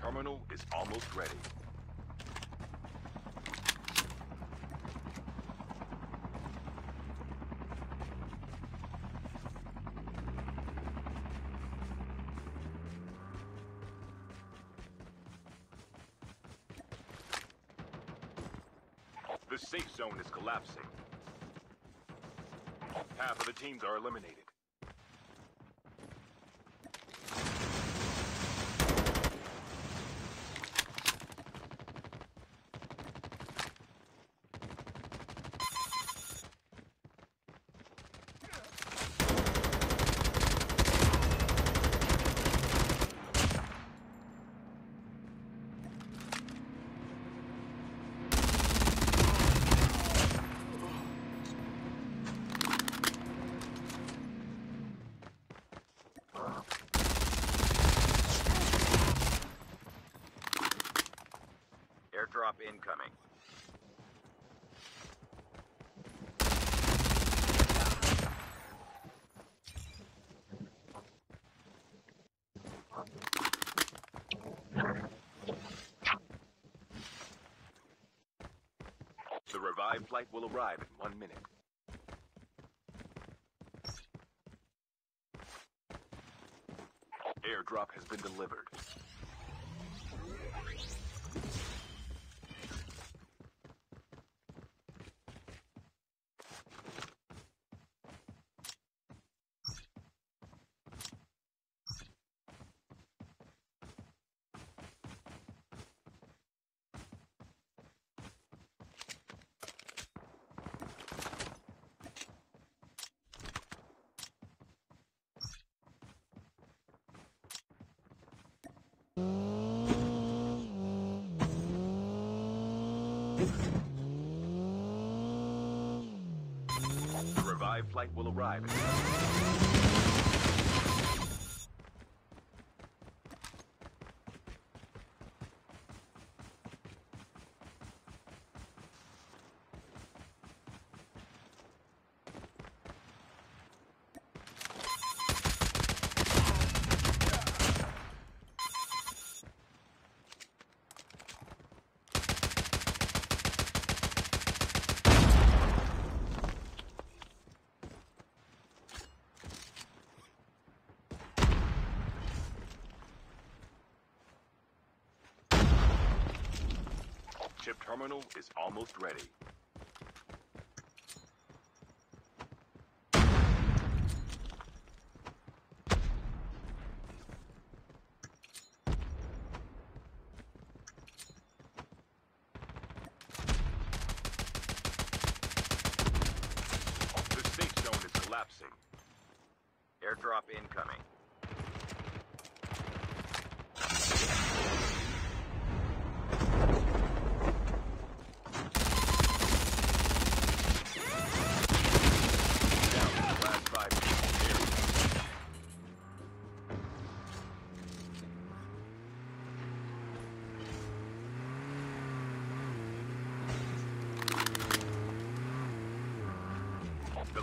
Terminal is almost ready. The safe zone is collapsing. Half of the teams are eliminated. Airdrop incoming. The revived flight will arrive in one minute. Airdrop has been delivered. The revived flight will arrive. Terminal is almost ready. The zone is collapsing. Airdrop incoming. Down to the last five people. There. The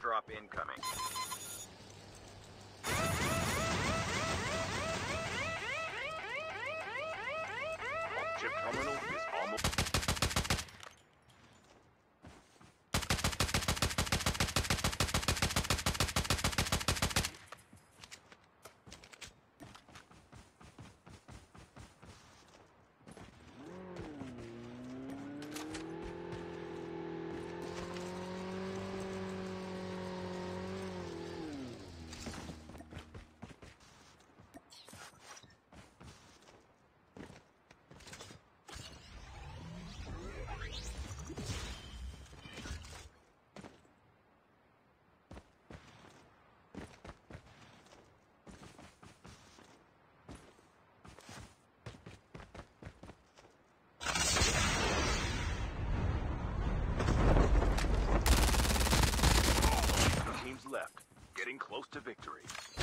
Airdrop incoming. Chip terminal is almost. Teams left, getting close to victory.